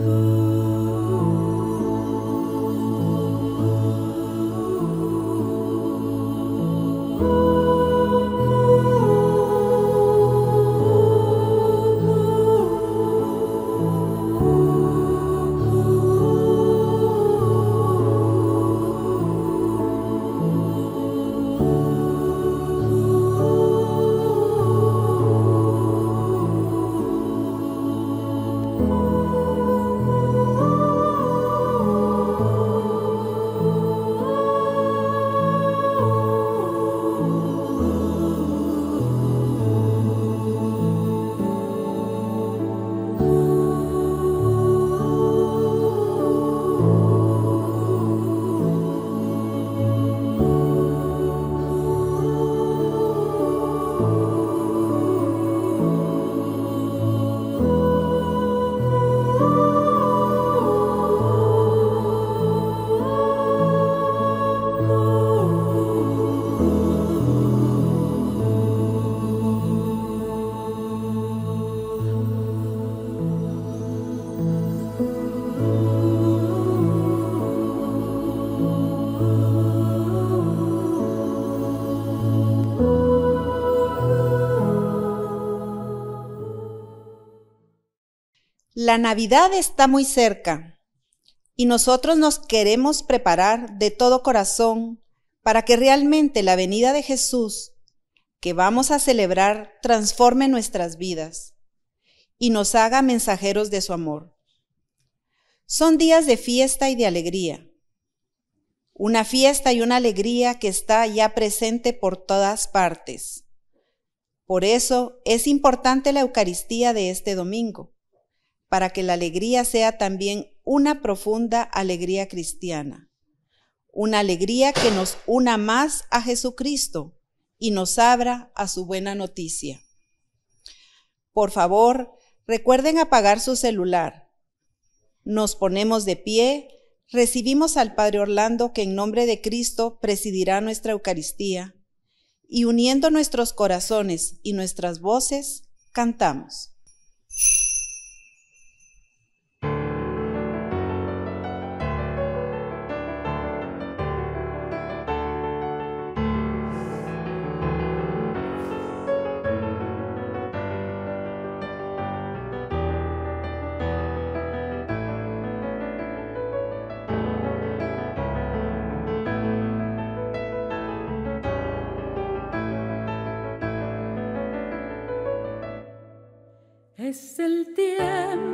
Ooh. La Navidad está muy cerca y nosotros nos queremos preparar de todo corazón para que realmente la venida de Jesús que vamos a celebrar transforme nuestras vidas y nos haga mensajeros de su amor. Son días de fiesta y de alegría. Una fiesta y una alegría que está ya presente por todas partes. Por eso es importante la Eucaristía de este domingo para que la alegría sea también una profunda alegría cristiana, una alegría que nos una más a Jesucristo y nos abra a su buena noticia. Por favor, recuerden apagar su celular. Nos ponemos de pie, recibimos al Padre Orlando que en nombre de Cristo presidirá nuestra Eucaristía y uniendo nuestros corazones y nuestras voces, cantamos. Es el tiempo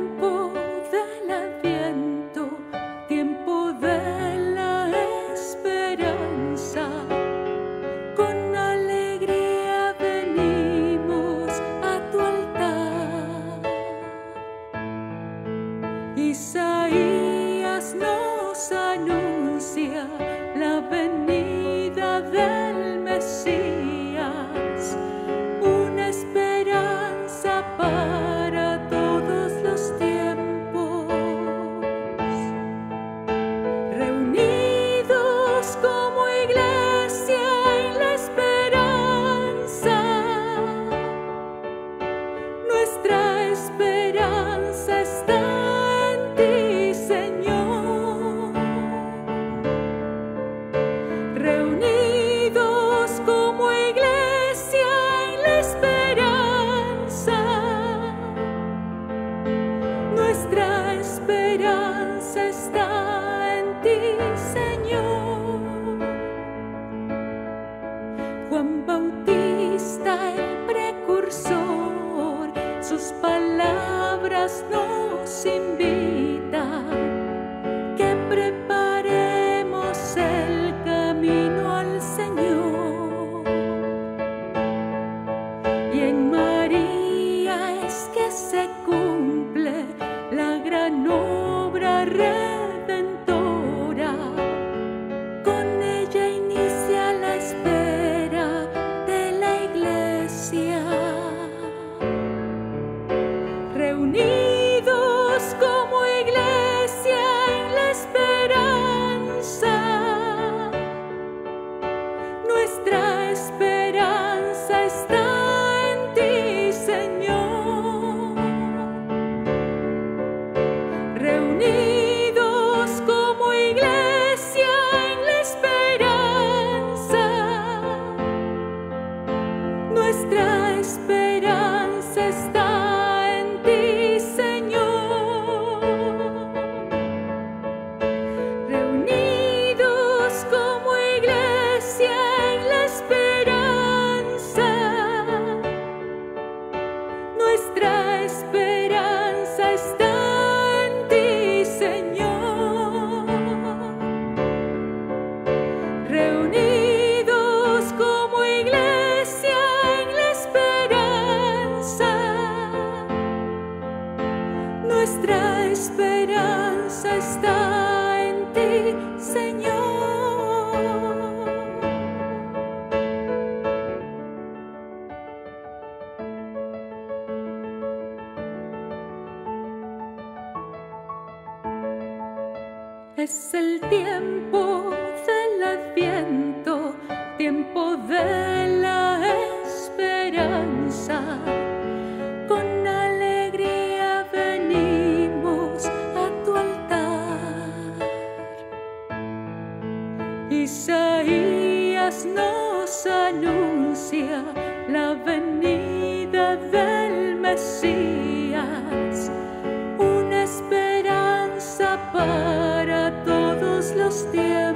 todos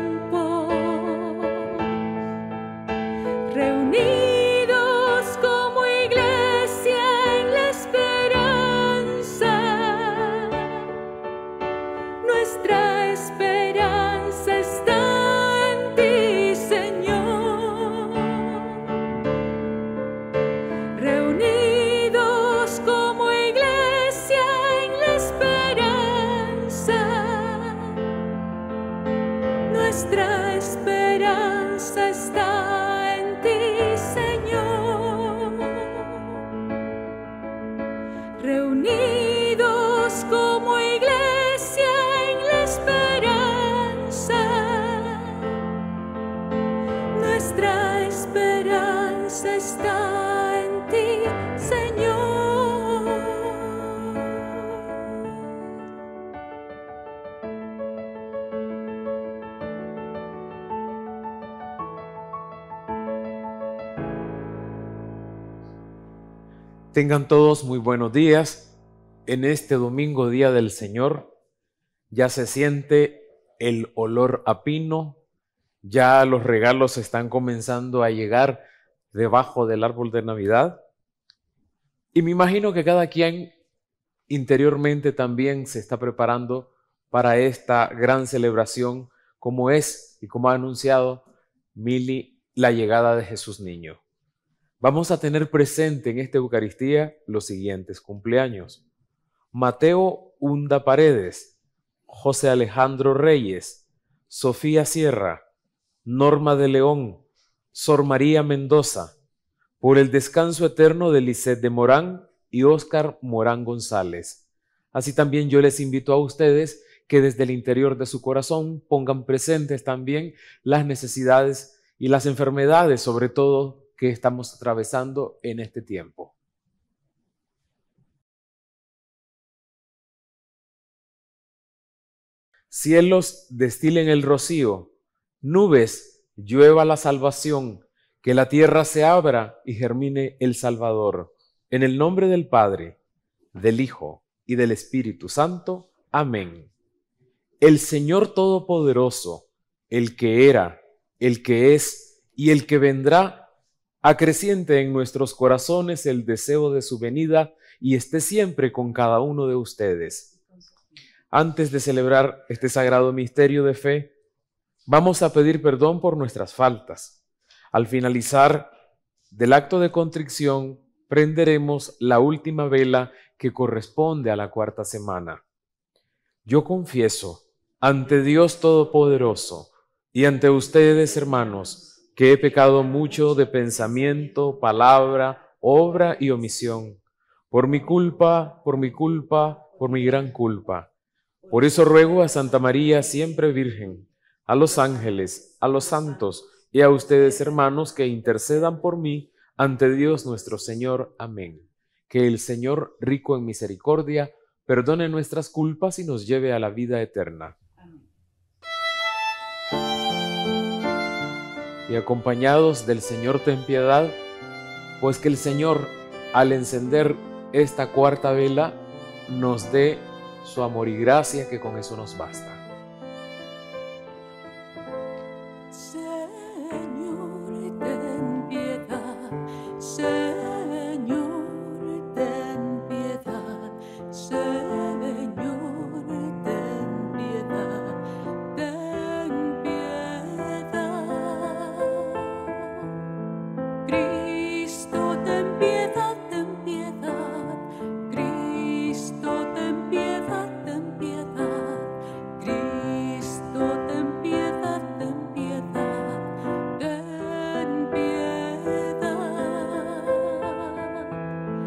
Tengan todos muy buenos días. En este domingo, Día del Señor, ya se siente el olor a pino, ya los regalos están comenzando a llegar debajo del árbol de Navidad. Y me imagino que cada quien interiormente también se está preparando para esta gran celebración, como es y como ha anunciado Mili la llegada de Jesús Niño. Vamos a tener presente en esta Eucaristía los siguientes cumpleaños. Mateo Hunda Paredes, José Alejandro Reyes, Sofía Sierra, Norma de León, Sor María Mendoza, por el descanso eterno de Lisette de Morán y Óscar Morán González. Así también yo les invito a ustedes que desde el interior de su corazón pongan presentes también las necesidades y las enfermedades, sobre todo, que estamos atravesando en este tiempo. Cielos destilen el rocío, nubes llueva la salvación, que la tierra se abra y germine el Salvador. En el nombre del Padre, del Hijo y del Espíritu Santo. Amén. El Señor Todopoderoso, el que era, el que es y el que vendrá, acreciente en nuestros corazones el deseo de su venida y esté siempre con cada uno de ustedes. Antes de celebrar este sagrado misterio de fe, vamos a pedir perdón por nuestras faltas. Al finalizar del acto de contrición, prenderemos la última vela que corresponde a la cuarta semana. Yo confieso ante Dios Todopoderoso y ante ustedes, hermanos, que he pecado mucho de pensamiento, palabra, obra y omisión, por mi culpa, por mi culpa, por mi gran culpa. Por eso ruego a Santa María, siempre Virgen, a los ángeles, a los santos y a ustedes, hermanos, que intercedan por mí ante Dios nuestro Señor. Amén. Que el Señor, rico en misericordia, perdone nuestras culpas y nos lleve a la vida eterna. Y acompañados del Señor ten piedad, pues que el Señor, al encender esta cuarta vela, nos dé su amor y gracia, que con eso nos basta.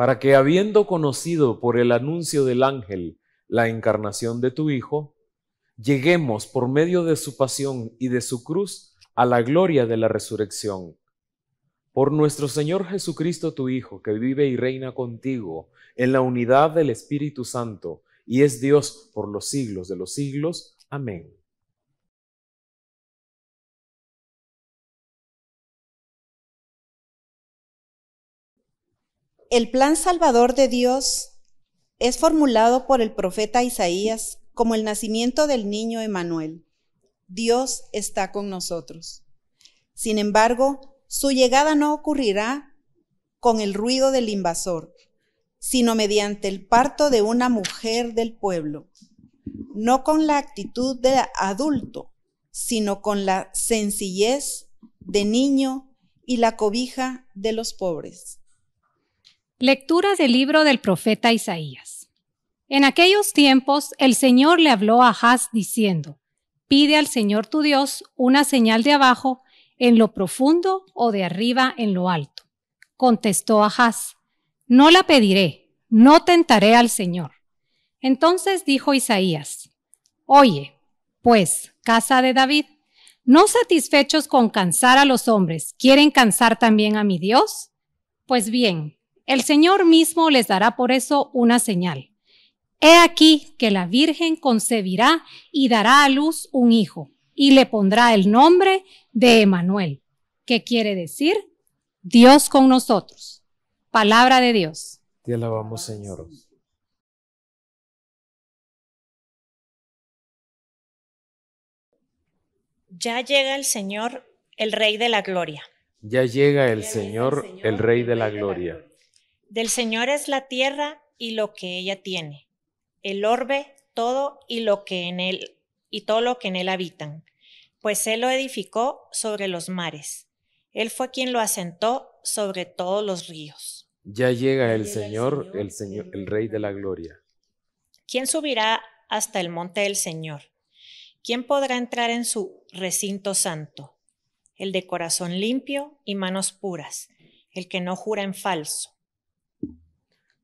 para que habiendo conocido por el anuncio del ángel la encarnación de tu Hijo, lleguemos por medio de su pasión y de su cruz a la gloria de la resurrección. Por nuestro Señor Jesucristo, tu Hijo, que vive y reina contigo en la unidad del Espíritu Santo, y es Dios por los siglos de los siglos. Amén. El plan salvador de Dios es formulado por el profeta Isaías como el nacimiento del niño Emanuel. Dios está con nosotros. Sin embargo, su llegada no ocurrirá con el ruido del invasor, sino mediante el parto de una mujer del pueblo, no con la actitud de adulto, sino con la sencillez de niño y la cobija de los pobres. Lectura del libro del profeta Isaías. En aquellos tiempos el Señor le habló a Haz diciendo, Pide al Señor tu Dios una señal de abajo en lo profundo o de arriba en lo alto. Contestó Haz, No la pediré, no tentaré al Señor. Entonces dijo Isaías, Oye, pues, casa de David, ¿no satisfechos con cansar a los hombres, quieren cansar también a mi Dios? Pues bien, el Señor mismo les dará por eso una señal. He aquí que la Virgen concebirá y dará a luz un hijo, y le pondrá el nombre de Emanuel, que quiere decir Dios con nosotros. Palabra de Dios. Te alabamos, Señor. Ya llega el Señor, el Rey de la Gloria. Ya llega el Señor, el Rey de la Gloria. Del Señor es la tierra y lo que ella tiene, el orbe, todo y lo que en él y todo lo que en él habitan, pues él lo edificó sobre los mares. Él fue quien lo asentó sobre todos los ríos. Ya llega el Señor, el Señor, el Rey de la Gloria. ¿Quién subirá hasta el monte del Señor? ¿Quién podrá entrar en su recinto santo? El de corazón limpio y manos puras, el que no jura en falso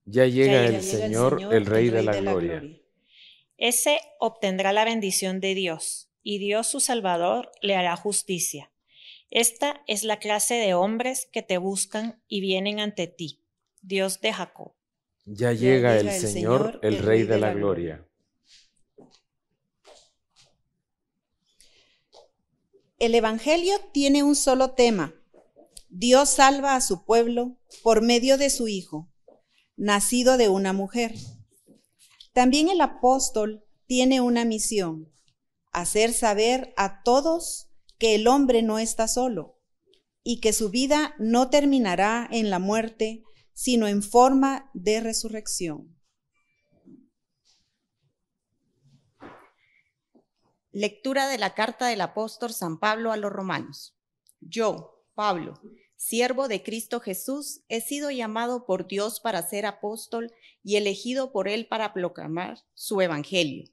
ya llega, el, Señor, el Rey, de, la, gloria. Ese obtendrá la bendición de Dios, y Dios su Salvador le hará justicia. Esta es la clase de hombres que te buscan y vienen ante ti, Dios de Jacob. Ya llega, el, Señor, el Rey de la, gloria. El Evangelio tiene un solo tema. Dios salva a su pueblo por medio de su Hijo nacido de una mujer. También el apóstol tiene una misión, hacer saber a todos que el hombre no está solo y que su vida no terminará en la muerte, sino en forma de resurrección. Lectura de la carta del apóstol San Pablo a los romanos. Yo, Pablo, siervo de Cristo Jesús, he sido llamado por Dios para ser apóstol y elegido por Él para proclamar su evangelio.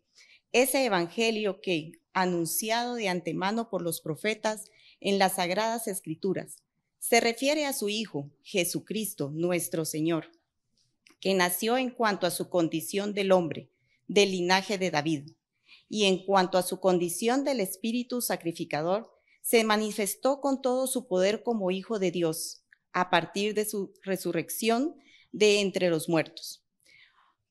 Ese evangelio que, anunciado de antemano por los profetas en las sagradas escrituras, se refiere a su Hijo, Jesucristo, nuestro Señor, que nació en cuanto a su condición del hombre, del linaje de David, y en cuanto a su condición del Espíritu sacrificador, se manifestó con todo su poder como Hijo de Dios a partir de su resurrección de entre los muertos.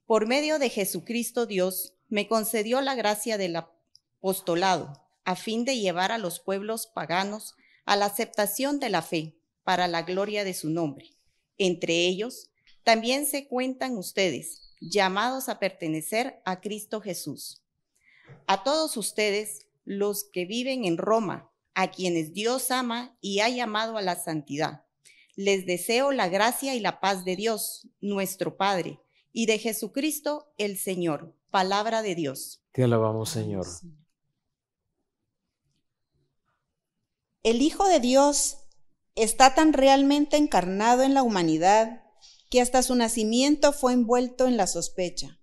Por medio de Jesucristo Dios me concedió la gracia del apostolado a fin de llevar a los pueblos paganos a la aceptación de la fe para la gloria de su nombre. Entre ellos también se cuentan ustedes, llamados a pertenecer a Cristo Jesús. A todos ustedes, los que viven en Roma, a quienes Dios ama y ha llamado a la santidad. Les deseo la gracia y la paz de Dios, nuestro Padre, y de Jesucristo el Señor. Palabra de Dios. Te alabamos, Señor. El Hijo de Dios está tan realmente encarnado en la humanidad que hasta su nacimiento fue envuelto en la sospecha.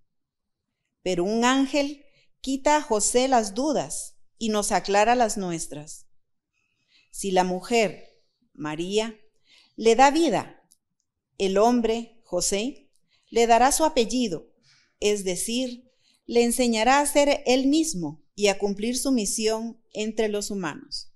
Pero un ángel quita a José las dudas y nos aclara las nuestras. Si la mujer, María, le da vida, el hombre, José, le dará su apellido, es decir, le enseñará a ser él mismo y a cumplir su misión entre los humanos.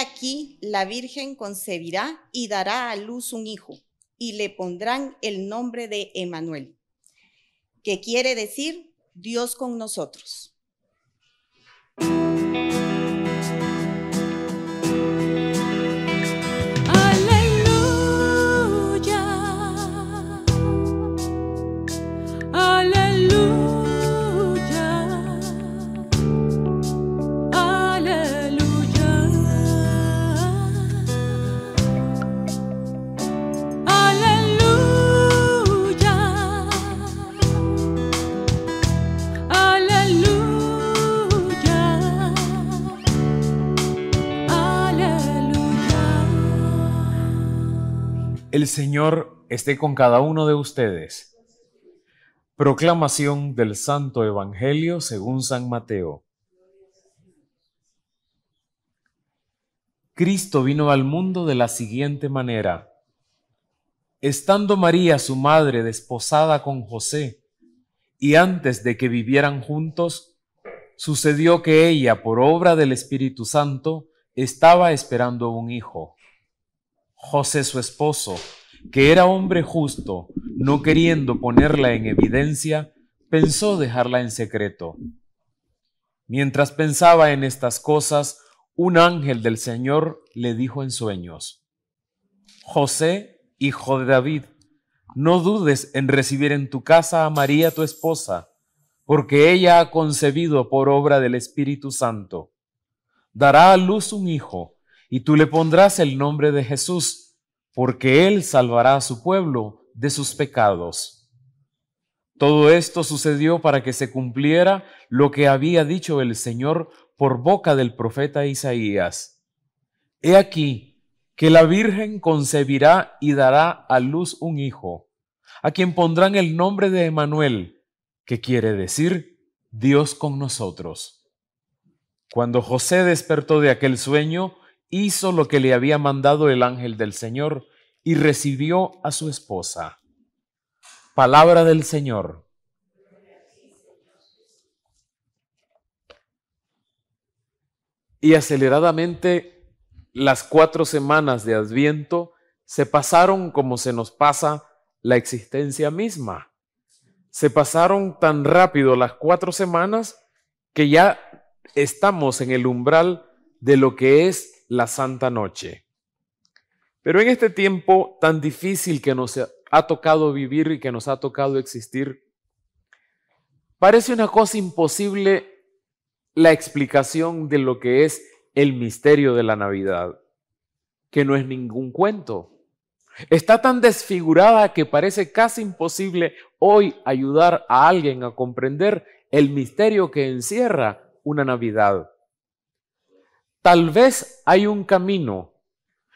Aquí, la Virgen concebirá y dará a luz un hijo, y le pondrán el nombre de Emanuel, que quiere decir Dios con nosotros. Señor esté con cada uno de ustedes. Proclamación del Santo Evangelio según San Mateo. Cristo vino al mundo de la siguiente manera. Estando María, su madre, desposada con José, y antes de que vivieran juntos, sucedió que ella, por obra del Espíritu Santo, estaba esperando un hijo. José, su esposo, que era hombre justo, no queriendo ponerla en evidencia, pensó dejarla en secreto. Mientras pensaba en estas cosas, un ángel del Señor le dijo en sueños, José, hijo de David, no dudes en recibir en tu casa a María tu esposa, porque ella ha concebido por obra del Espíritu Santo. Dará a luz un hijo, y tú le pondrás el nombre de Jesús, porque él salvará a su pueblo de sus pecados. Todo esto sucedió para que se cumpliera lo que había dicho el Señor por boca del profeta Isaías. He aquí que la Virgen concebirá y dará a luz un hijo, a quien pondrán el nombre de Emanuel, que quiere decir Dios con nosotros. Cuando José despertó de aquel sueño, hizo lo que le había mandado el ángel del Señor y recibió a su esposa. Palabra del Señor. Y aceleradamente las cuatro semanas de Adviento se pasaron como se nos pasa la existencia misma. Se pasaron tan rápido las cuatro semanas que ya estamos en el umbral de lo que es la Santa Noche. Pero en este tiempo tan difícil que nos ha tocado vivir y que nos ha tocado existir, parece una cosa imposible la explicación de lo que es el misterio de la Navidad, que no es ningún cuento. Está tan desfigurada que parece casi imposible hoy ayudar a alguien a comprender el misterio que encierra una Navidad. Tal vez hay un camino,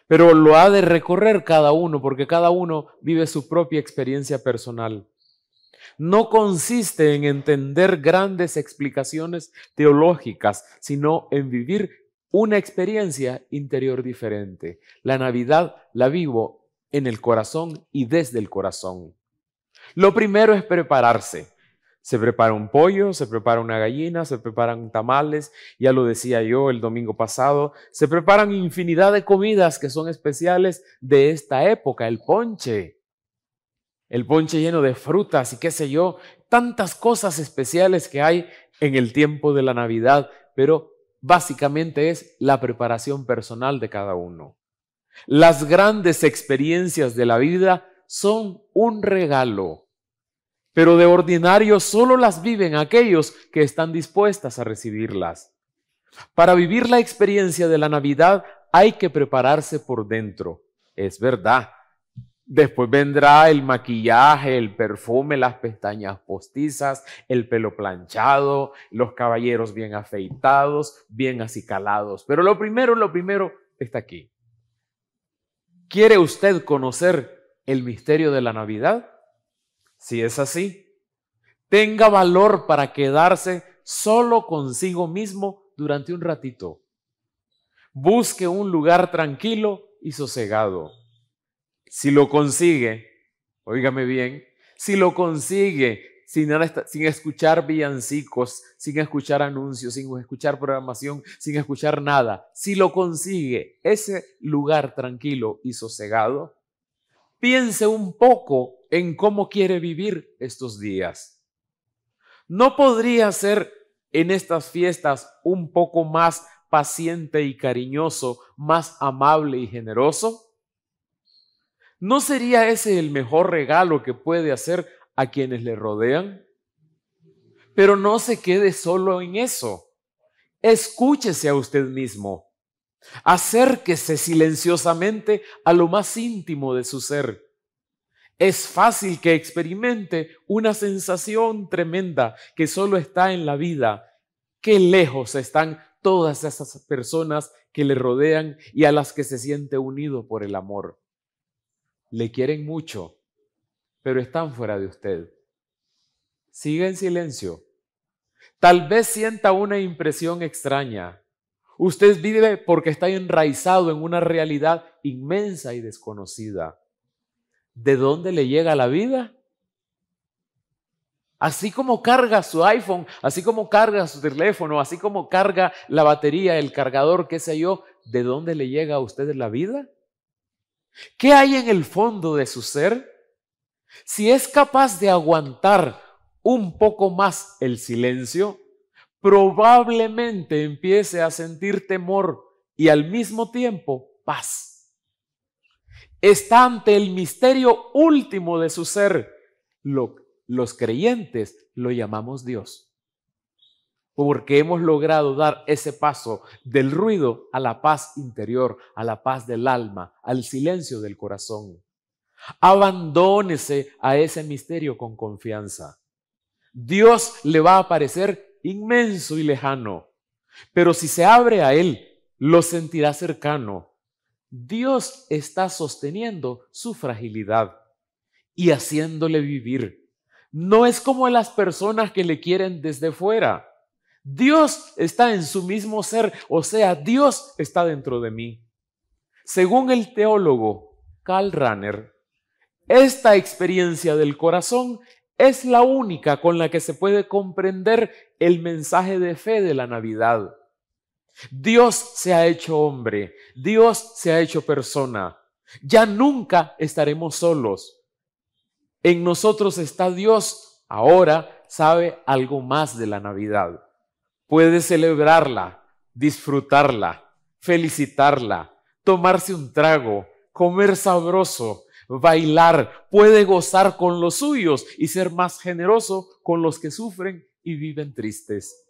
pero lo ha de recorrer cada uno porque cada uno vive su propia experiencia personal. No consiste en entender grandes explicaciones teológicas, sino en vivir una experiencia interior diferente. La Navidad la vivo en el corazón y desde el corazón. Lo primero es prepararse. Se prepara un pollo, se prepara una gallina, se preparan tamales, ya lo decía yo el domingo pasado, se preparan infinidad de comidas que son especiales de esta época, el ponche, el ponche lleno de frutas y qué sé yo, tantas cosas especiales que hay en el tiempo de la Navidad, pero básicamente es la preparación personal de cada uno. Las grandes experiencias de la vida son un regalo, pero de ordinario solo las viven aquellos que están dispuestas a recibirlas. Para vivir la experiencia de la Navidad hay que prepararse por dentro, es verdad. Después vendrá el maquillaje, el perfume, las pestañas postizas, el pelo planchado, los caballeros bien afeitados, bien acicalados. Pero lo primero, lo primero está aquí. ¿Quiere usted conocer el misterio de la Navidad? Si es así, tenga valor para quedarse solo consigo mismo durante un ratito. Busque un lugar tranquilo y sosegado. Si lo consigue, óigame bien, si lo consigue sin, sin escuchar villancicos, sin escuchar anuncios, sin escuchar programación, sin escuchar nada, si lo consigue ese lugar tranquilo y sosegado, piense un poco en cómo quiere vivir estos días. ¿No podría ser en estas fiestas un poco más paciente y cariñoso, más amable y generoso? ¿No sería ese el mejor regalo que puede hacer a quienes le rodean? Pero no se quede solo en eso. Escúchese a usted mismo. Acérquese silenciosamente a lo más íntimo de su ser. Es fácil que experimente una sensación tremenda que solo está en la vida. Qué lejos están todas esas personas que le rodean y a las que se siente unido por el amor. Le quieren mucho, pero están fuera de usted. Siga en silencio. Tal vez sienta una impresión extraña. Usted vive porque está enraizado en una realidad inmensa y desconocida. ¿De dónde le llega la vida? Así como carga su iPhone, así como carga su teléfono, así como carga la batería, el cargador, qué sé yo, ¿de dónde le llega a usted la vida? ¿Qué hay en el fondo de su ser? Si es capaz de aguantar un poco más el silencio, probablemente empiece a sentir temor y al mismo tiempo paz. Está ante el misterio último de su ser, lo los creyentes lo llamamos Dios. Porque hemos logrado dar ese paso del ruido a la paz interior, a la paz del alma, al silencio del corazón. Abandónese a ese misterio con confianza. Dios le va a parecer inmenso y lejano, pero si se abre a Él, lo sentirá cercano. Dios está sosteniendo su fragilidad y haciéndole vivir no es como las personas que le quieren desde fuera. Dios está en su mismo ser, o sea, Dios está dentro de mí. Según el teólogo Karl Rahner, esta experiencia del corazón es la única con la que se puede comprender el mensaje de fe de la Navidad. Dios se ha hecho hombre, Dios se ha hecho persona. Ya nunca estaremos solos. En nosotros está Dios. Ahora sabe algo más de la Navidad. Puede celebrarla, disfrutarla, felicitarla, tomarse un trago, comer sabroso, bailar, puede gozar con los suyos y ser más generoso con los que sufren y viven tristes.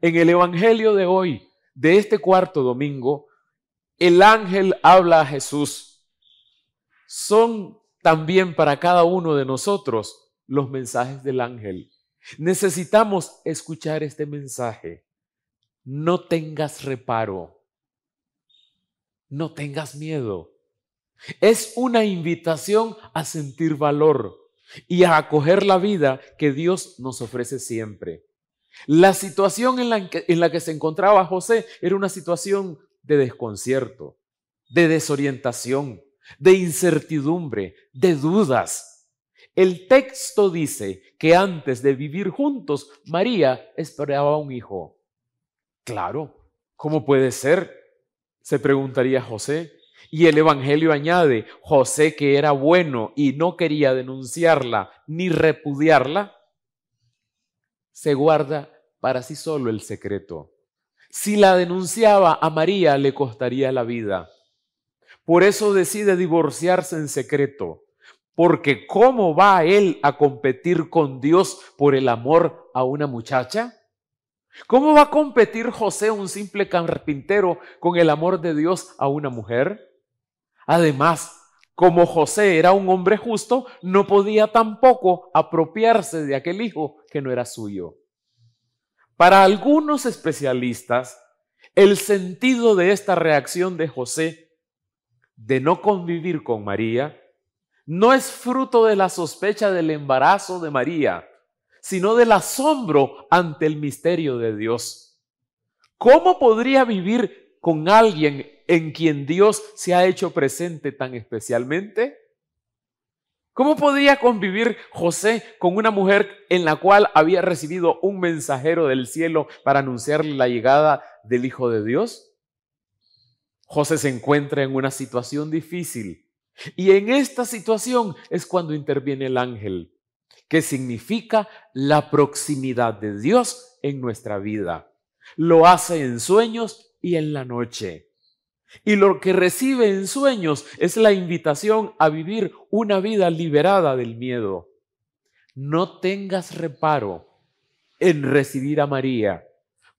En el Evangelio de hoy, de este cuarto domingo, el ángel habla a Jesús. Son también para cada uno de nosotros los mensajes del ángel. Necesitamos escuchar este mensaje. No tengas reparo. No tengas miedo. Es una invitación a sentir valor y a acoger la vida que Dios nos ofrece siempre. La situación en la que, se encontraba José era una situación de desconcierto, de desorientación, de incertidumbre, de dudas. El texto dice que antes de vivir juntos, María esperaba un hijo. Claro, ¿cómo puede ser? Se preguntaría José. Y el Evangelio añade, José que era bueno y no quería denunciarla ni repudiarla, se guarda para sí solo el secreto. Si la denunciaba a María le costaría la vida. Por eso decide divorciarse en secreto. Porque ¿cómo va él a competir con Dios por el amor a una muchacha? ¿Cómo va a competir José, un simple carpintero, con el amor de Dios a una mujer? Además, como José era un hombre justo, no podía tampoco apropiarse de aquel hijo que no era suyo. Para algunos especialistas, el sentido de esta reacción de José de no convivir con María no es fruto de la sospecha del embarazo de María, sino del asombro ante el misterio de Dios. ¿Cómo podría vivir con alguien en quien Dios se ha hecho presente tan especialmente? ¿Cómo podía convivir José con una mujer en la cual había recibido un mensajero del cielo para anunciarle la llegada del Hijo de Dios? José se encuentra en una situación difícil y en esta situación es cuando interviene el ángel, que significa la proximidad de Dios en nuestra vida. Lo hace en sueños y en la noche. Y lo que recibe en sueños es la invitación a vivir una vida liberada del miedo. No tengas reparo en recibir a María,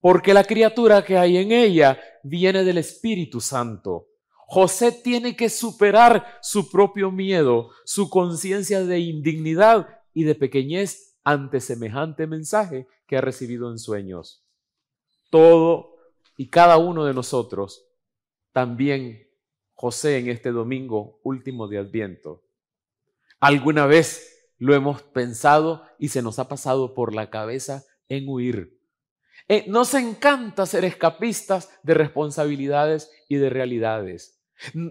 porque la criatura que hay en ella viene del Espíritu Santo. José tiene que superar su propio miedo, su conciencia de indignidad y de pequeñez ante semejante mensaje que ha recibido en sueños. Todo y cada uno de nosotros también José en este domingo último de Adviento. Alguna vez lo hemos pensado y se nos ha pasado por la cabeza en huir. Eh, nos encanta ser escapistas de responsabilidades y de realidades.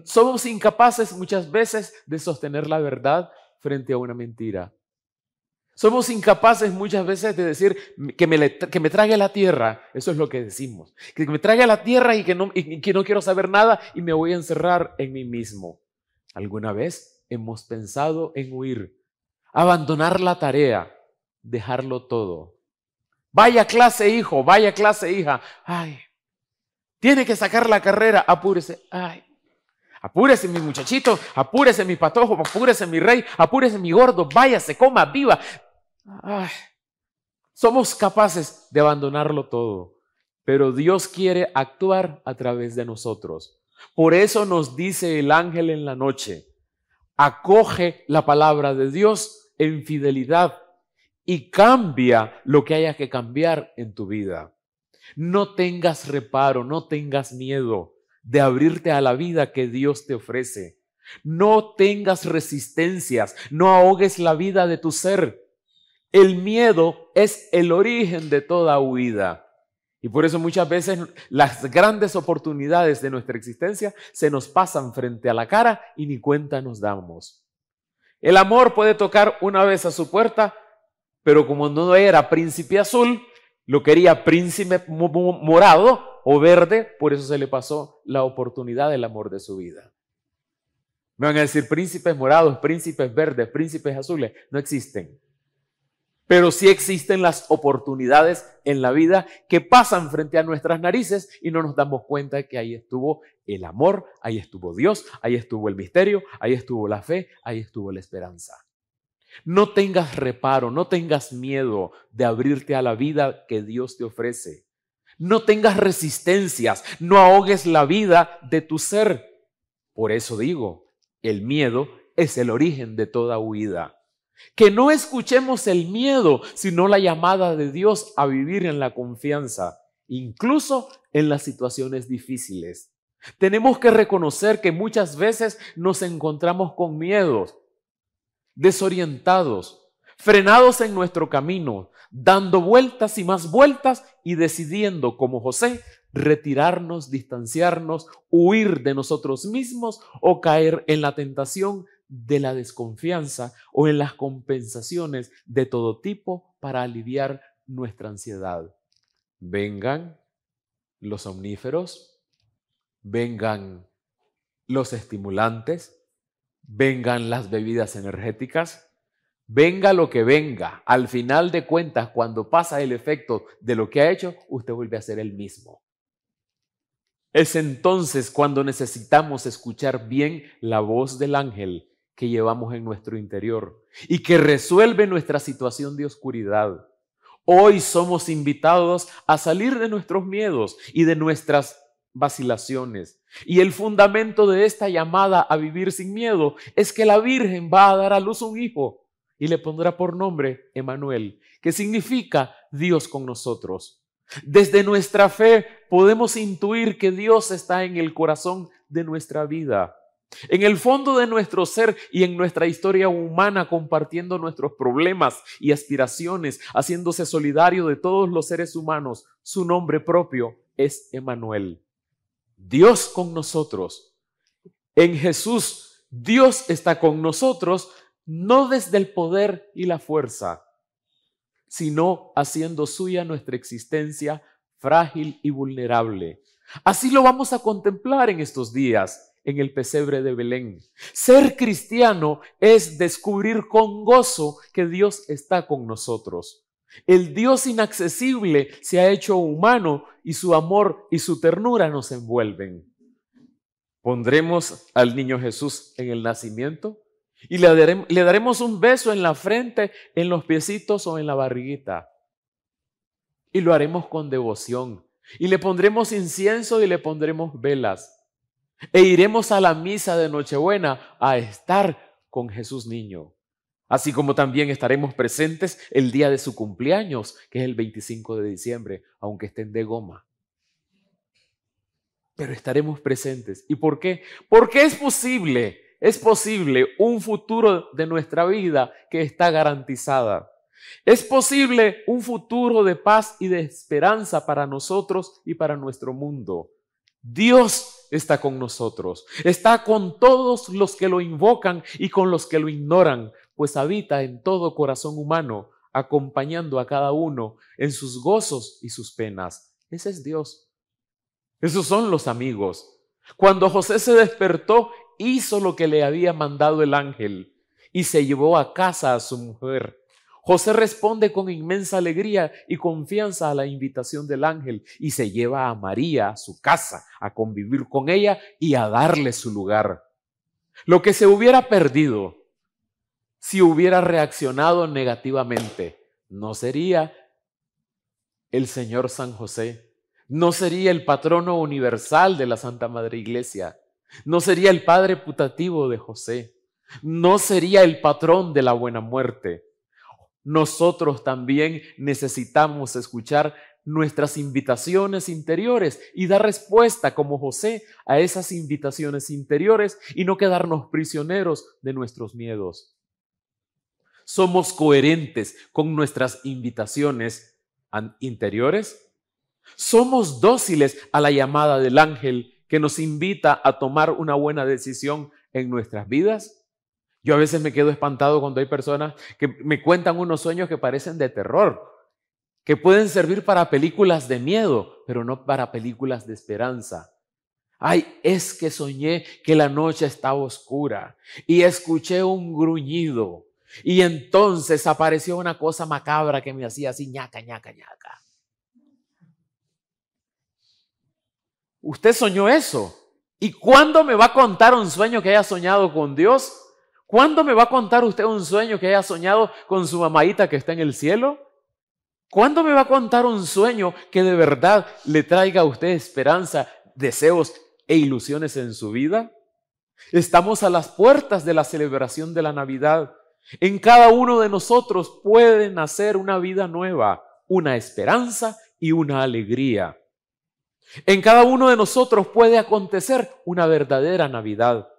Somos incapaces muchas veces de sostener la verdad frente a una mentira. Somos incapaces muchas veces de decir que me, que me trague la tierra, eso es lo que decimos, que me trague la tierra y que, no, y que no quiero saber nada y me voy a encerrar en mí mismo. ¿Alguna vez hemos pensado en huir, abandonar la tarea, dejarlo todo? Vaya clase hijo, vaya clase hija, ay, tiene que sacar la carrera, apúrese, ay, Apúrese mi muchachito, apúrese mi patojo, apúrese mi rey, apúrese mi gordo, váyase, coma, viva, somos capaces de abandonarlo todo, pero Dios quiere actuar a través de nosotros. Por eso nos dice el ángel en la noche, acoge la palabra de Dios en fidelidad y cambia lo que haya que cambiar en tu vida. No tengas reparo, no tengas miedo de abrirte a la vida que Dios te ofrece. No tengas resistencias, no ahogues la vida de tu ser el miedo es el origen de toda huida. Y por eso muchas veces las grandes oportunidades de nuestra existencia se nos pasan frente a la cara y ni cuenta nos damos. El amor puede tocar una vez a su puerta, pero como no era príncipe azul, lo quería príncipe morado o verde, por eso se le pasó la oportunidad del amor de su vida. Me van a decir príncipes morados, príncipes verdes, príncipes azules, no existen. Pero sí existen las oportunidades en la vida que pasan frente a nuestras narices y no nos damos cuenta de que ahí estuvo el amor, ahí estuvo Dios, ahí estuvo el misterio, ahí estuvo la fe, ahí estuvo la esperanza. No tengas reparo, no tengas miedo de abrirte a la vida que Dios te ofrece. No tengas resistencias, no ahogues la vida de tu ser. Por eso digo, el miedo es el origen de toda huida. Que no escuchemos el miedo, sino la llamada de Dios a vivir en la confianza, incluso en las situaciones difíciles. Tenemos que reconocer que muchas veces nos encontramos con miedos, desorientados, frenados en nuestro camino, dando vueltas y más vueltas y decidiendo, como José, retirarnos, distanciarnos, huir de nosotros mismos o caer en la tentación de la desconfianza o en las compensaciones de todo tipo para aliviar nuestra ansiedad. Vengan los omníferos, vengan los estimulantes, vengan las bebidas energéticas, venga lo que venga, al final de cuentas, cuando pasa el efecto de lo que ha hecho, usted vuelve a ser el mismo. Es entonces cuando necesitamos escuchar bien la voz del ángel que llevamos en nuestro interior y que resuelve nuestra situación de oscuridad. Hoy somos invitados a salir de nuestros miedos y de nuestras vacilaciones. Y el fundamento de esta llamada a vivir sin miedo es que la Virgen va a dar a luz un hijo y le pondrá por nombre Emanuel, que significa Dios con nosotros. Desde nuestra fe podemos intuir que Dios está en el corazón de nuestra vida, en el fondo de nuestro ser y en nuestra historia humana, compartiendo nuestros problemas y aspiraciones, haciéndose solidario de todos los seres humanos. Su nombre propio es Emanuel. Dios con nosotros. En Jesús, Dios está con nosotros, no desde el poder y la fuerza, sino haciendo suya nuestra existencia frágil y vulnerable. Así lo vamos a contemplar en estos días en el pesebre de Belén. Ser cristiano es descubrir con gozo que Dios está con nosotros. El Dios inaccesible se ha hecho humano y su amor y su ternura nos envuelven. Pondremos al niño Jesús en el nacimiento y le daremos, un beso en la frente, en los piecitos o en la barriguita. Y lo haremos con devoción. Y le pondremos incienso y le pondremos velas. E iremos a la misa de Nochebuena a estar con Jesús niño. Así como también estaremos presentes el día de su cumpleaños, que es el 25 de diciembre, aunque estén de goma. Pero estaremos presentes. ¿Y por qué? Porque es posible, es posible un futuro de nuestra vida que está garantizada. Es posible un futuro de paz y de esperanza para nosotros y para nuestro mundo. Dios está con nosotros, está con todos los que lo invocan y con los que lo ignoran, pues habita en todo corazón humano, acompañando a cada uno en sus gozos y sus penas. Ese es Dios. Esos son los amigos. Cuando José se despertó, hizo lo que le había mandado el ángel y se llevó a casa a su mujer. José responde con inmensa alegría y confianza a la invitación del ángel y se lleva a María a su casa a convivir con ella y a darle su lugar. Lo que se hubiera perdido si hubiera reaccionado negativamente, no sería el Señor San José, no sería el patrono universal de la Santa Madre Iglesia, no sería el Padre putativo de José, no sería el patrón de la buena muerte. Nosotros también necesitamos escuchar nuestras invitaciones interiores y dar respuesta como José a esas invitaciones interiores y no quedarnos prisioneros de nuestros miedos somos coherentes con nuestras invitaciones interiores? ¿Somos dóciles a la llamada del ángel que nos invita a tomar una buena decisión en nuestras vidas? Yo a veces me quedo espantado cuando hay personas que me cuentan unos sueños que parecen de terror, que pueden servir para películas de miedo, pero no para películas de esperanza. Ay, es que soñé que la noche estaba oscura y escuché un gruñido y entonces apareció una cosa macabra que me hacía así, ñaca, ñaca, ñaca. Usted soñó eso. ¿Y cuándo me va a contar un sueño que haya soñado con Dios? ¿Cuándo me va a contar usted un sueño que haya soñado con su mamadita que está en el cielo? ¿Cuándo me va a contar un sueño que de verdad le traiga a usted esperanza, deseos e ilusiones en su vida? Estamos a las puertas de la celebración de la Navidad. En cada uno de nosotros puede nacer una vida nueva, una esperanza y una alegría. En cada uno de nosotros puede acontecer una verdadera Navidad.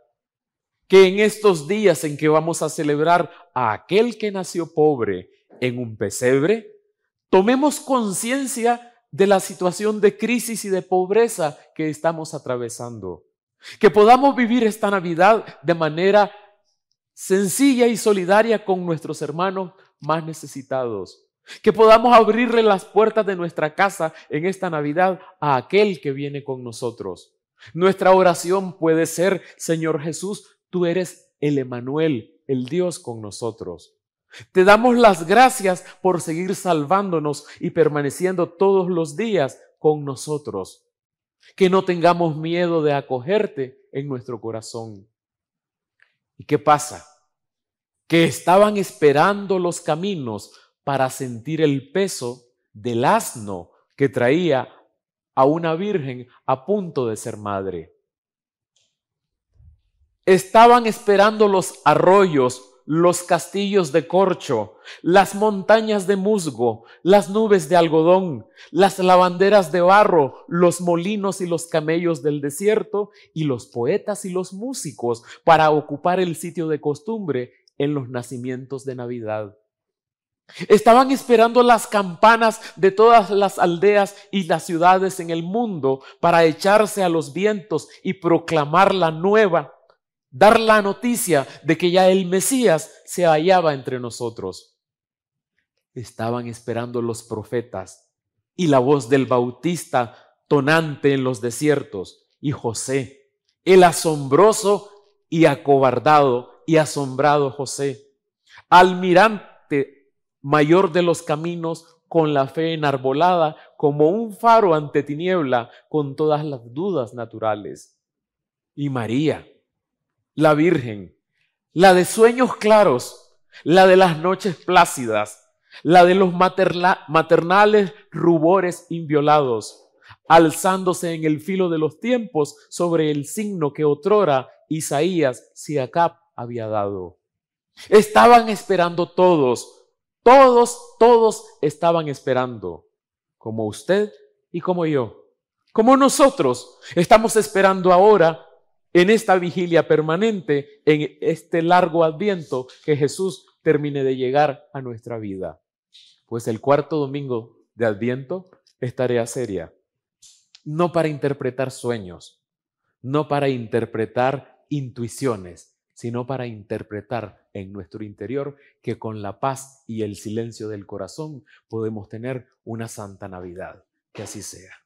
Que en estos días en que vamos a celebrar a aquel que nació pobre en un pesebre, tomemos conciencia de la situación de crisis y de pobreza que estamos atravesando. Que podamos vivir esta Navidad de manera sencilla y solidaria con nuestros hermanos más necesitados. Que podamos abrirle las puertas de nuestra casa en esta Navidad a aquel que viene con nosotros. Nuestra oración puede ser, Señor Jesús, tú eres el Emanuel, el Dios con nosotros. Te damos las gracias por seguir salvándonos y permaneciendo todos los días con nosotros. Que no tengamos miedo de acogerte en nuestro corazón ¿Y qué pasa? Que estaban esperando los caminos para sentir el peso del asno que traía a una virgen a punto de ser madre. Estaban esperando los arroyos, los castillos de corcho, las montañas de musgo, las nubes de algodón, las lavanderas de barro, los molinos y los camellos del desierto, y los poetas y los músicos para ocupar el sitio de costumbre en los nacimientos de Navidad. Estaban esperando las campanas de todas las aldeas y las ciudades en el mundo para echarse a los vientos y proclamar la nueva, dar la noticia de que ya el Mesías se hallaba entre nosotros. Estaban esperando los profetas y la voz del Bautista tonante en los desiertos y José, el asombroso y acobardado y asombrado José, almirante mayor de los caminos, con la fe enarbolada, como un faro ante tiniebla, con todas las dudas naturales. Y María, la Virgen, la de sueños claros, la de las noches plácidas, la de los maternales rubores inviolados, alzándose en el filo de los tiempos sobre el signo que otrora Isaías Siacap había dado. Estaban esperando todos todos, todos estaban esperando, como usted y como yo, como nosotros estamos esperando ahora en esta vigilia permanente, en este largo adviento, que Jesús termine de llegar a nuestra vida. Pues el cuarto domingo de adviento es tarea seria, no para interpretar sueños, no para interpretar intuiciones, sino para interpretar en nuestro interior que con la paz y el silencio del corazón podemos tener una santa Navidad. Que así sea.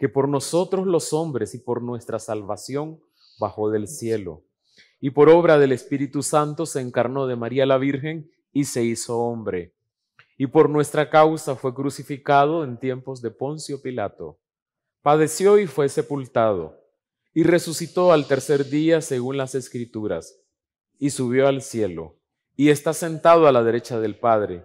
que por nosotros los hombres y por nuestra salvación bajó del cielo, y por obra del Espíritu Santo se encarnó de María la Virgen y se hizo hombre. Y por nuestra causa fue crucificado en tiempos de Poncio Pilato. Padeció y fue sepultado, y resucitó al tercer día según las Escrituras, y subió al cielo, y está sentado a la derecha del Padre,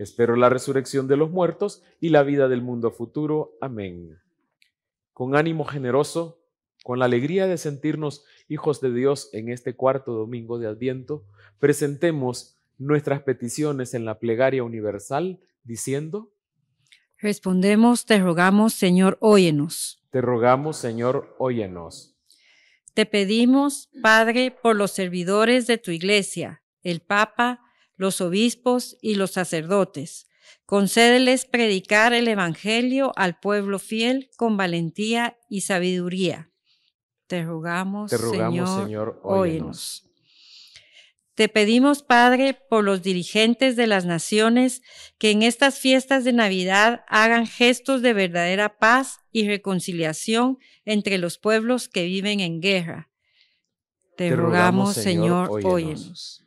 Espero la resurrección de los muertos y la vida del mundo futuro. Amén. Con ánimo generoso, con la alegría de sentirnos hijos de Dios en este cuarto domingo de Adviento, presentemos nuestras peticiones en la plegaria universal, diciendo, Respondemos, te rogamos, Señor, óyenos. Te rogamos, Señor, óyenos. Te pedimos, Padre, por los servidores de tu iglesia, el Papa, los obispos y los sacerdotes. Concédeles predicar el Evangelio al pueblo fiel con valentía y sabiduría. Te rogamos, Señor, óyenos. Te pedimos, Padre, por los dirigentes de las naciones, que en estas fiestas de Navidad hagan gestos de verdadera paz y reconciliación entre los pueblos que viven en guerra. Te, rogamos, Señor, óyenos.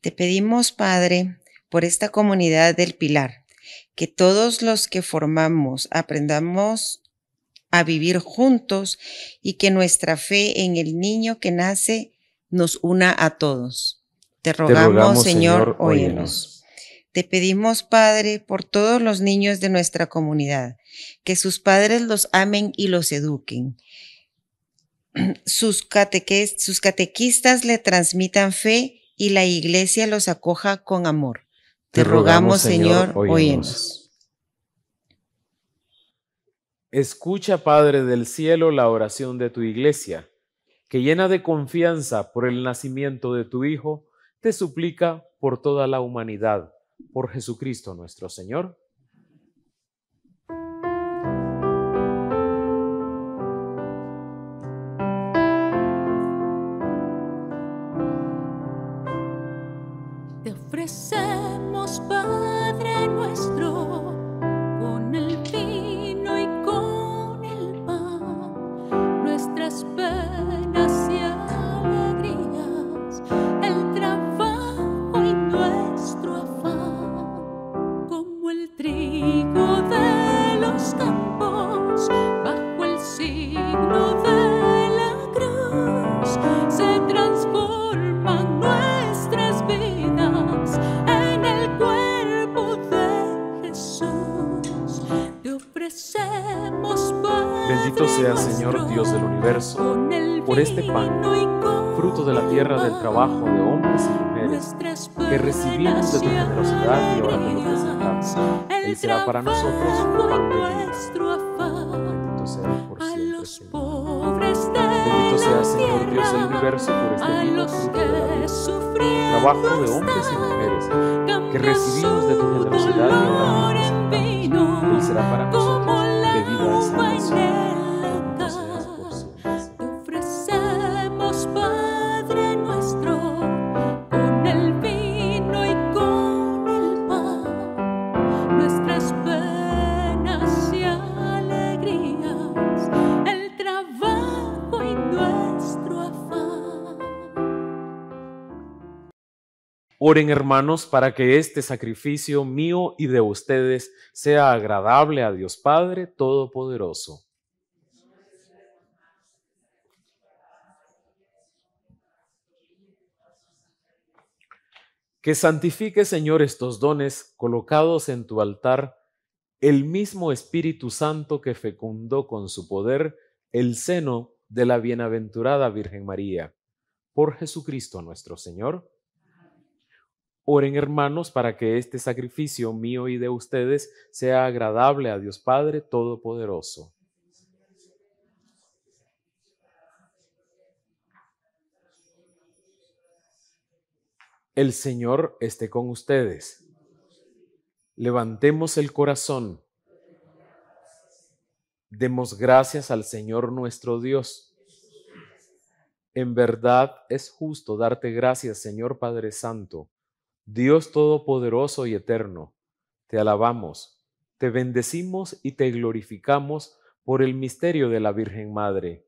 Te pedimos, Padre, por esta comunidad del Pilar que todos los que formamos aprendamos a vivir juntos y que nuestra fe en el niño que nace nos una a todos. Te rogamos, Señor, óyenos. Te pedimos, Padre, por todos los niños de nuestra comunidad, que sus padres los amen y los eduquen. Sus, catequistas le transmitan fe y la iglesia los acoja con amor. Te, rogamos, Señor, óyenos. Escucha, Padre del cielo, la oración de tu iglesia, que llena de confianza por el nacimiento de tu Hijo, te suplica por toda la humanidad, por Jesucristo nuestro Señor. Te ofrecemos, Padre nuestro, Bendito sea, Señor Dios del universo, por este pan, fruto de la tierra del el trabajo de hombres y mujeres, que recibimos de tu generosidad y ahora te lo presentamos. Él será para nosotros un pan de vida. Bendito sea por siempre, los Señor. pobres de Bendito sea, Señor Dios del universo, por este a vino los fruto de la que tierra, trabajo de hombres y mujeres, que recibimos de tu generosidad y ahora te lo presentamos. Él será para nosotros bebida salvación. Oren hermanos para que este sacrificio mío y de ustedes sea agradable a Dios Padre Todopoderoso. Que santifique, Señor, estos dones colocados en tu altar, el mismo Espíritu Santo que fecundó con su poder el seno de la bienaventurada Virgen María. Por Jesucristo nuestro Señor. Oren hermanos para que este sacrificio mío y de ustedes sea agradable a Dios Padre Todopoderoso. El Señor esté con ustedes. Levantemos el corazón. Demos gracias al Señor nuestro Dios. En verdad es justo darte gracias, Señor Padre Santo, Dios Todopoderoso y Eterno. Te alabamos, te bendecimos y te glorificamos por el misterio de la Virgen Madre.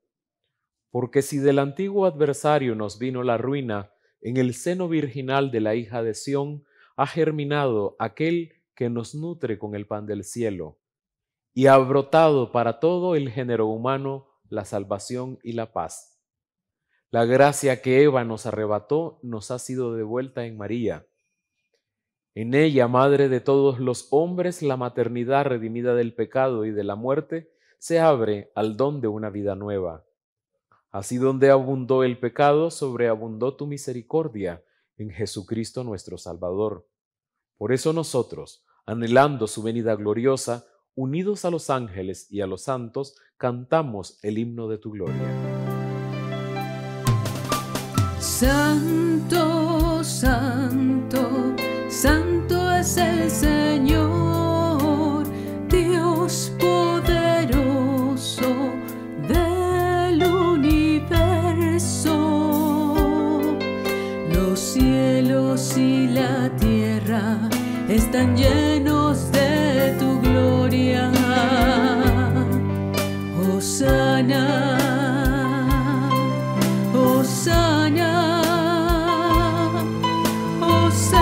Porque si del antiguo adversario nos vino la ruina, en el seno virginal de la hija de Sión ha germinado aquel que nos nutre con el pan del cielo, y ha brotado para todo el género humano la salvación y la paz. La gracia que Eva nos arrebató nos ha sido devuelta en María. En ella, Madre de todos los hombres, la maternidad redimida del pecado y de la muerte se abre al don de una vida nueva. Así donde abundó el pecado, sobreabundó tu misericordia en Jesucristo nuestro Salvador. Por eso nosotros, anhelando su venida gloriosa, unidos a los ángeles y a los santos, cantamos el himno de tu gloria. Santo, santo, están llenos de tu gloria. Hosanna, Hosanna, Hosanna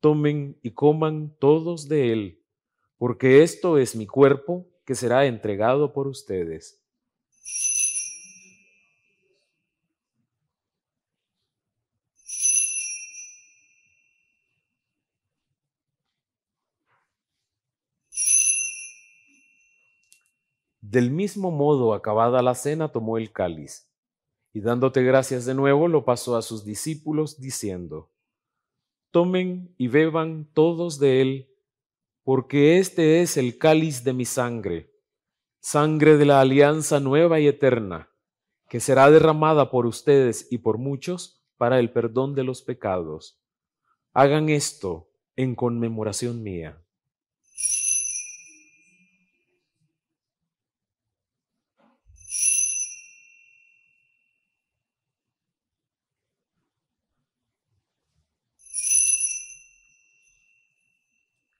Tomen y coman todos de él, porque esto es mi cuerpo que será entregado por ustedes. Del mismo modo, acabada la cena, tomó el cáliz, y dándote gracias de nuevo, lo pasó a sus discípulos, diciendo, Tomen y beban todos de él, porque este es el cáliz de mi sangre, sangre de la alianza nueva y eterna, que será derramada por ustedes y por muchos para el perdón de los pecados. Hagan esto en conmemoración mía.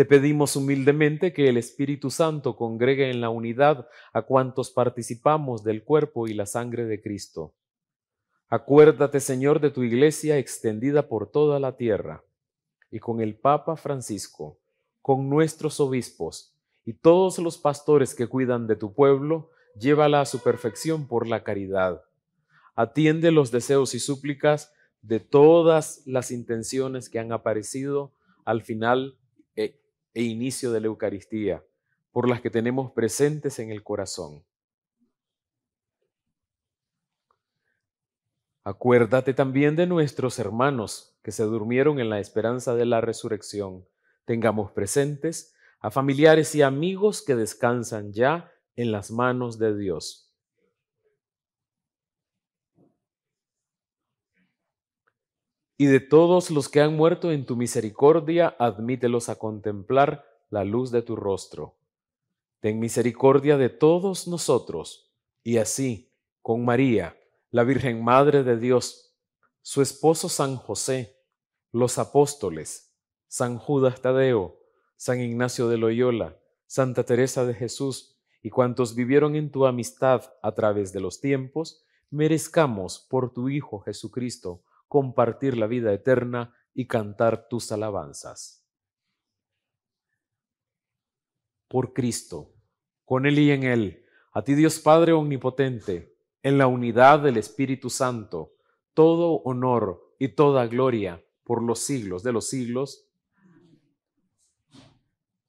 Te pedimos humildemente que el Espíritu Santo congregue en la unidad a cuantos participamos del cuerpo y la sangre de Cristo. Acuérdate, Señor, de tu iglesia extendida por toda la tierra, y con el Papa Francisco, con nuestros obispos y todos los pastores que cuidan de tu pueblo, llévala a su perfección por la caridad. Atiende los deseos y súplicas de todas las intenciones que han aparecido al final e, inicio de la Eucaristía, por las que tenemos presentes en el corazón. Acuérdate también de nuestros hermanos que se durmieron en la esperanza de la resurrección. Tengamos presentes a familiares y amigos que descansan ya en las manos de Dios. Y de todos los que han muerto en tu misericordia, admítelos a contemplar la luz de tu rostro. Ten misericordia de todos nosotros, y así, con María, la Virgen Madre de Dios, su esposo San José, los apóstoles, San Judas Tadeo, San Ignacio de Loyola, Santa Teresa de Jesús y cuantos vivieron en tu amistad a través de los tiempos, merezcamos por tu Hijo Jesucristo compartir la vida eterna y cantar tus alabanzas. Por Cristo, con Él y en Él, a ti Dios Padre Omnipotente, en la unidad del Espíritu Santo, todo honor y toda gloria por los siglos de los siglos.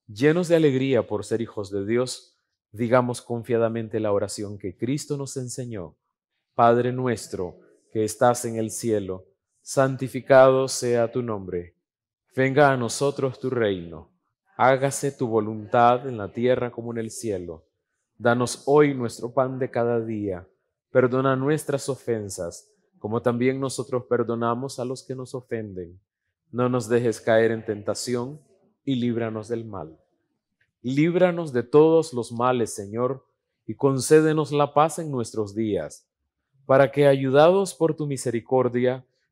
Llenos de alegría por ser hijos de Dios, digamos confiadamente la oración que Cristo nos enseñó. Padre nuestro, que estás en el cielo, santificado sea tu nombre. Venga a nosotros tu reino. Hágase tu voluntad en la tierra como en el cielo. Danos hoy nuestro pan de cada día. Perdona nuestras ofensas, como también nosotros perdonamos a los que nos ofenden. No nos dejes caer en tentación y líbranos del mal. Líbranos de todos los males, Señor, y concédenos la paz en nuestros días, para que, ayudados por tu misericordia,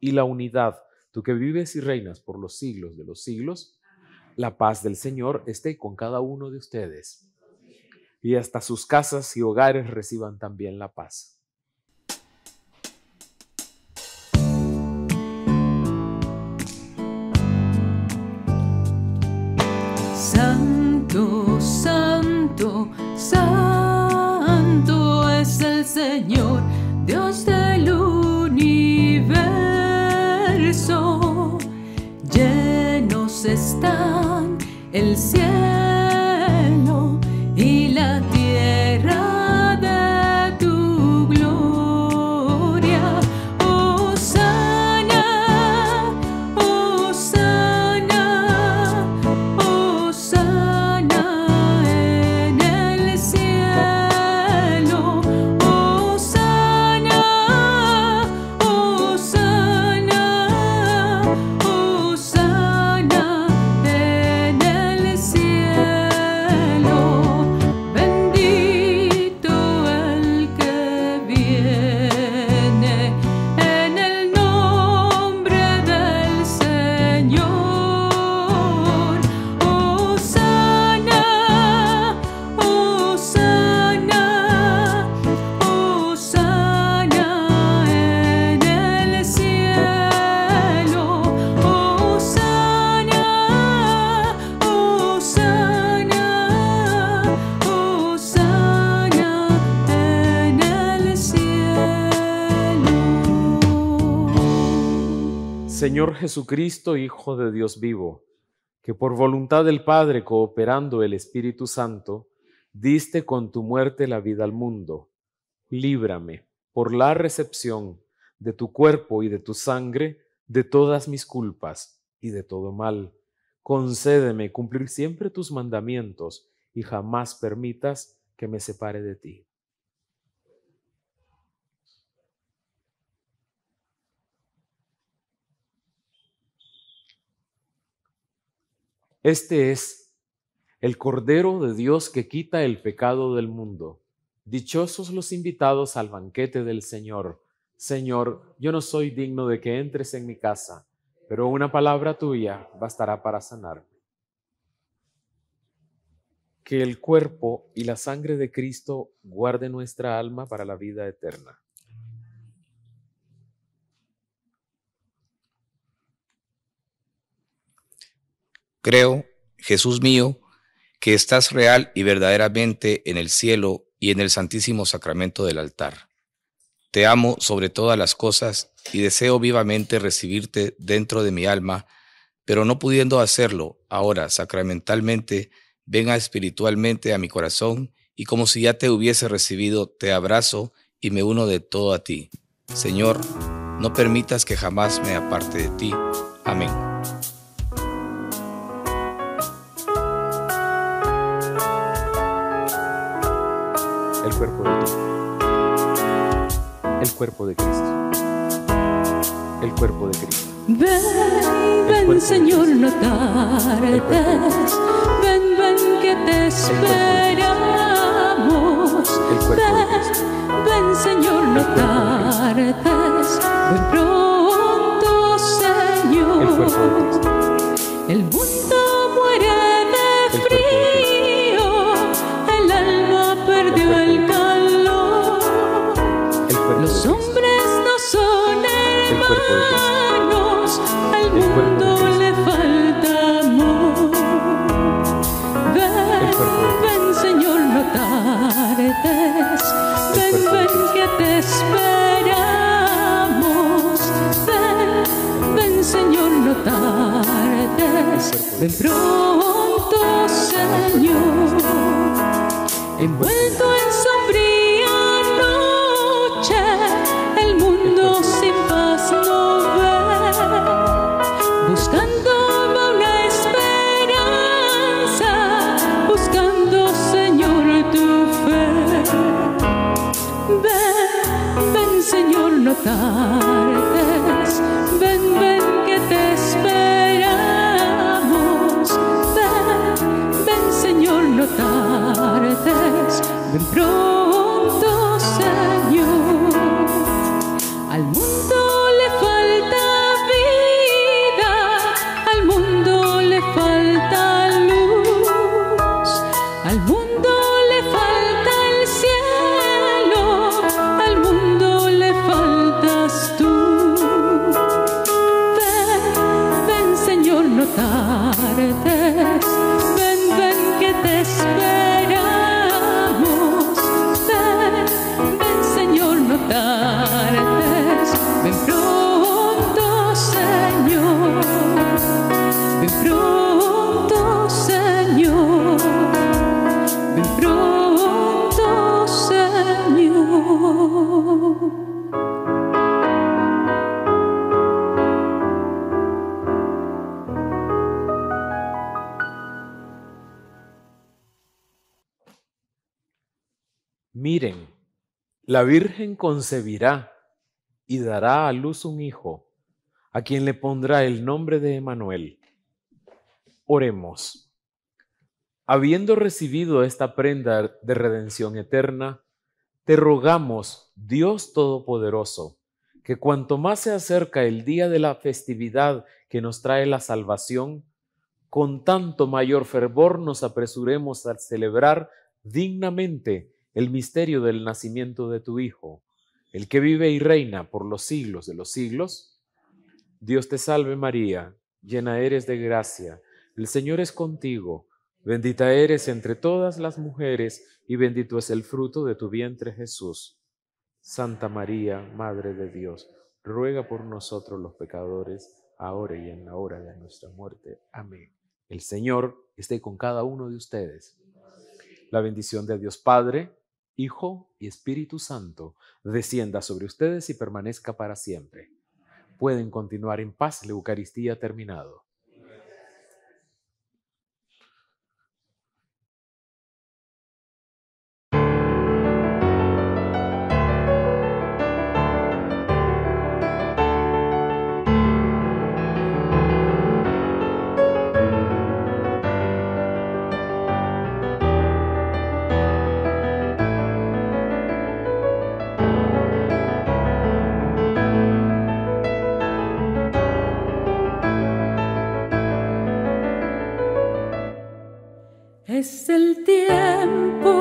y la unidad, tú que vives y reinas por los siglos de los siglos. La paz del Señor esté con cada uno de ustedes. Y hasta sus casas y hogares reciban también la paz. El cielo Señor Jesucristo, Hijo de Dios vivo, que por voluntad del Padre, cooperando el Espíritu Santo, diste con tu muerte la vida al mundo, líbrame por la recepción de tu cuerpo y de tu sangre de todas mis culpas y de todo mal. Concédeme cumplir siempre tus mandamientos y jamás permitas que me separe de ti. Este es el Cordero de Dios que quita el pecado del mundo. Dichosos los invitados al banquete del Señor. Señor, yo no soy digno de que entres en mi casa, pero una palabra tuya bastará para sanarme. Que el cuerpo y la sangre de Cristo guarde nuestra alma para la vida eterna. Creo, Jesús mío, que estás real y verdaderamente en el cielo y en el santísimo sacramento del altar. Te amo sobre todas las cosas y deseo vivamente recibirte dentro de mi alma, pero no pudiendo hacerlo ahora sacramentalmente, venga espiritualmente a mi corazón y como si ya te hubiese recibido, te abrazo y me uno de todo a ti. Señor, no permitas que jamás me aparte de ti. Amén. El cuerpo de Cristo. El cuerpo de Cristo. El cuerpo de Cristo. Ven, ven Señor, no tardes. Ven, ven que te esperamos. Ven, ven Señor, no tardes. Ven pronto, Señor. El mundo al mundo le falta amor. Ven, ven Señor, no tardes. Ven, ven que te esperamos. Ven, ven Señor, no tardes. Ven pronto, Señor. Envuelto Al mundo la Virgen concebirá y dará a luz un hijo, a quien le pondrá el nombre de Emanuel. Oremos. Habiendo recibido esta prenda de redención eterna, te rogamos, Dios Todopoderoso, que cuanto más se acerca el día de la festividad que nos trae la salvación, con tanto mayor fervor nos apresuremos a celebrar dignamente el misterio del nacimiento de tu Hijo, el que vive y reina por los siglos de los siglos. Dios te salve María, llena eres de gracia, el Señor es contigo, bendita eres entre todas las mujeres y bendito es el fruto de tu vientre Jesús. Santa María, Madre de Dios, ruega por nosotros los pecadores, ahora y en la hora de nuestra muerte. Amén. El Señor esté con cada uno de ustedes. La bendición de Dios Padre, Hijo y Espíritu Santo descienda sobre ustedes y permanezca para siempre. Pueden continuar en paz, la Eucaristía terminado. Es el tiempo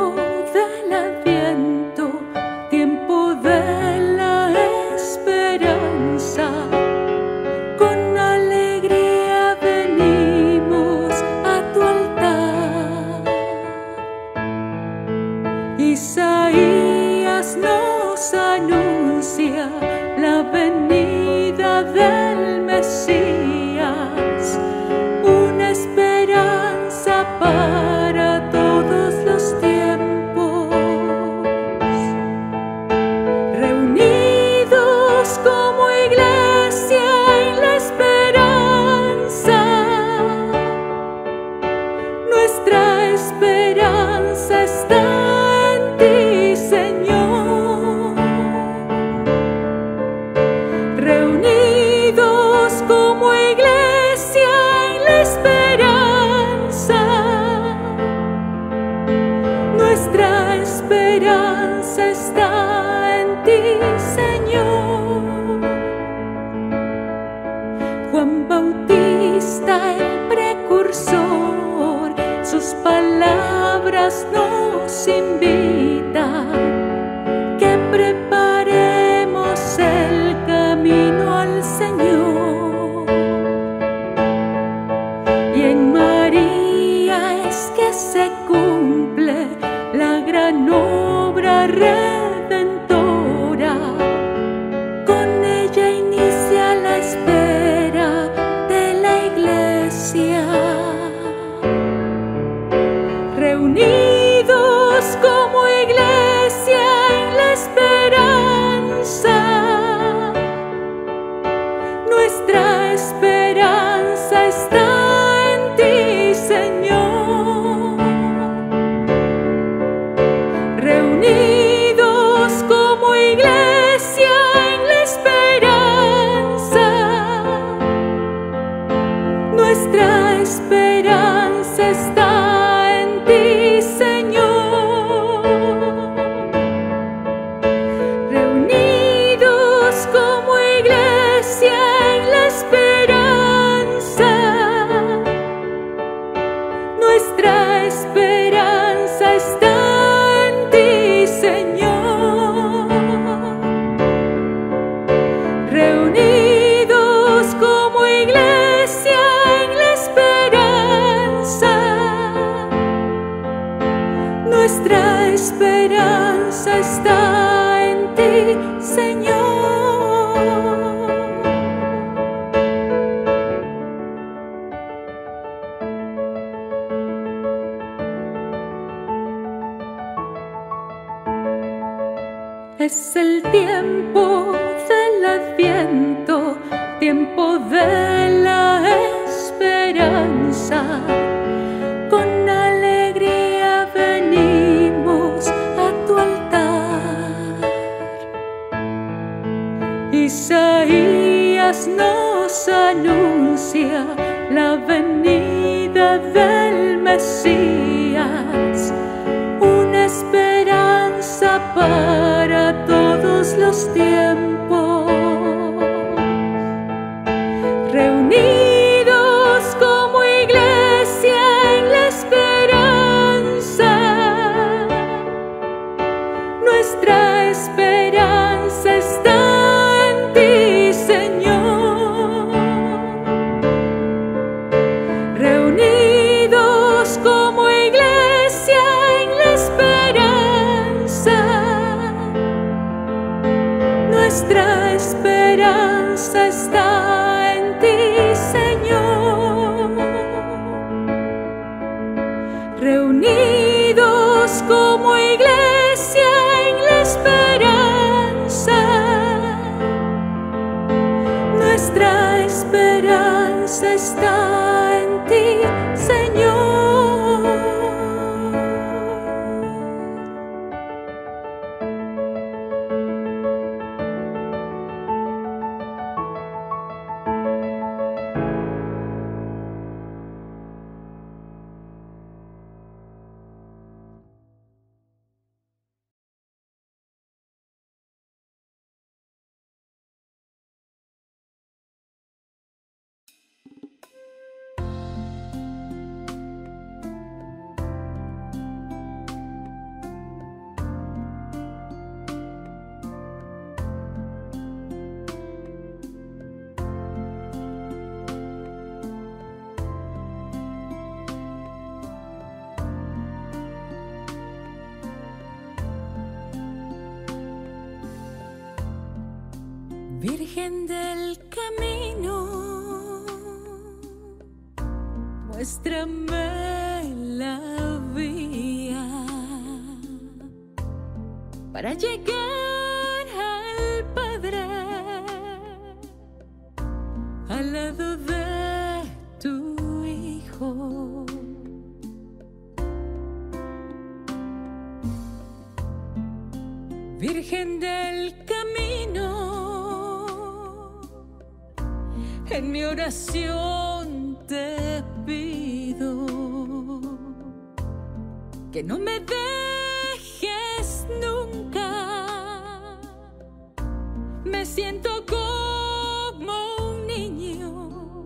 me siento como un niño.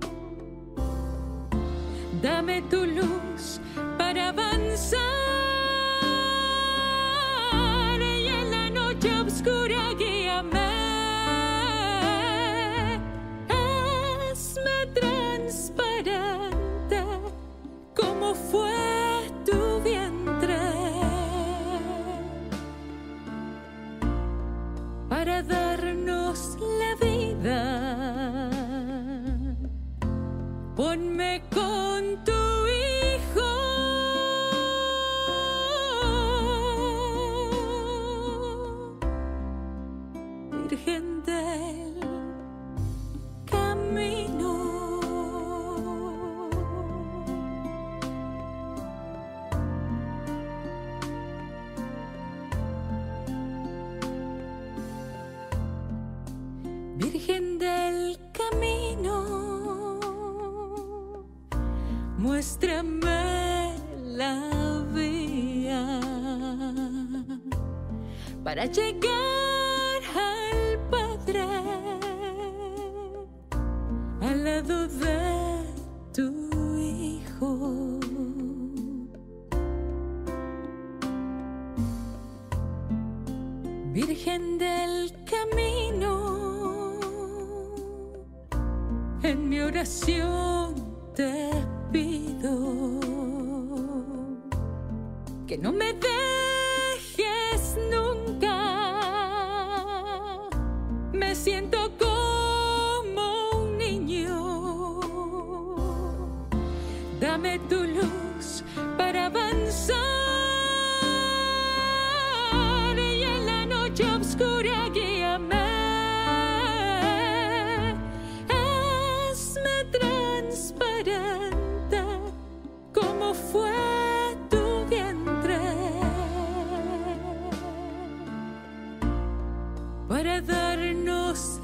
Dame tu luz para avanzar. Para darnos